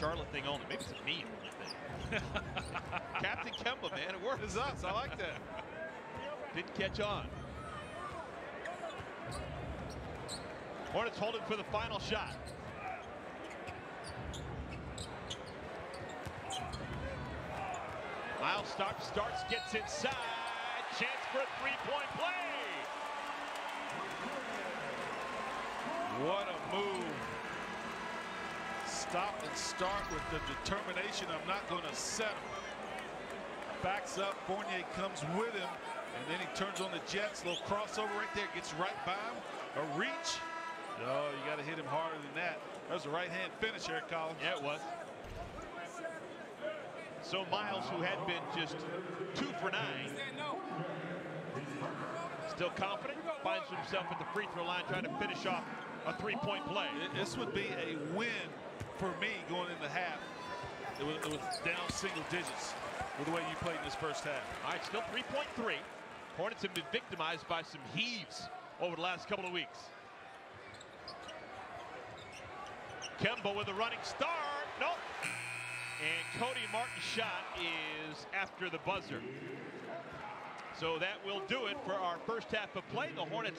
Charlotte thing only. Maybe it's a me only thing. Captain Kemba, man, it works. Us. I like that. Didn't catch on. Hornets holding for the final shot. Miles starts, starts, gets inside. Chance for a three-point play. What a move. Stop and start with the determination I'm not going to settle. Backs up, Fournier comes with him, and then he turns on the Jets. Little crossover right there, gets right by him. A reach. Oh, you got to hit him harder than that. That was a right-hand finish, Eric Collins. Yeah, it was. So Miles, who had been just two for nine, still confident, finds himself at the free throw line trying to finish off a three-point play. This would be a win for me going into half. It was, it was down single digits with the way you played in this first half. All right, still 3.3. Hornets have been victimized by some heaves over the last couple of weeks. Kemba with a running start. Nope. And Cody Martin's shot is after the buzzer. So that will do it for our first half of play. The Hornets